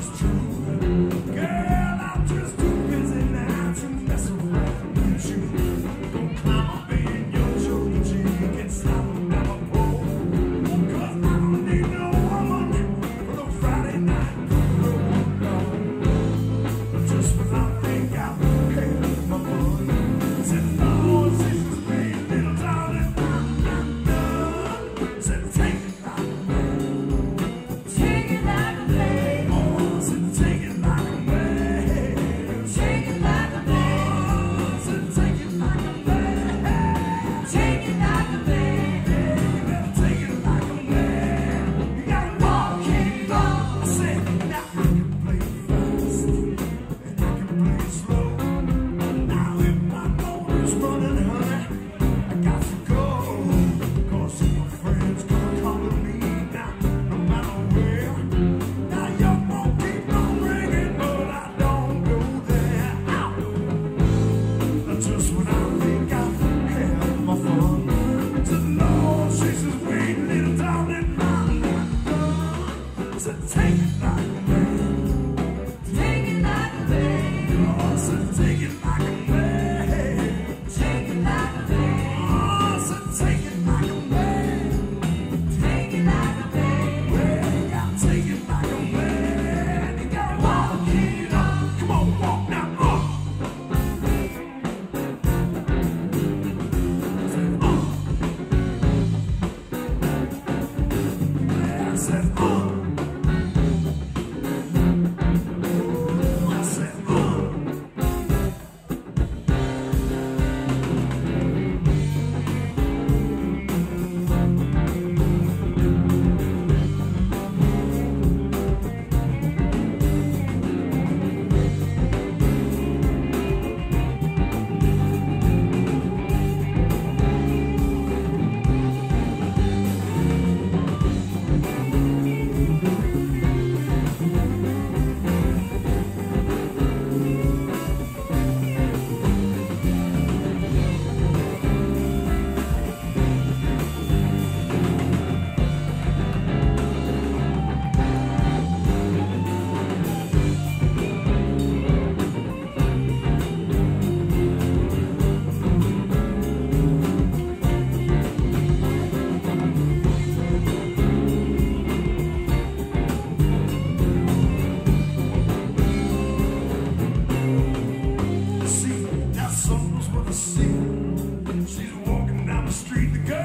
It's true. for street to go.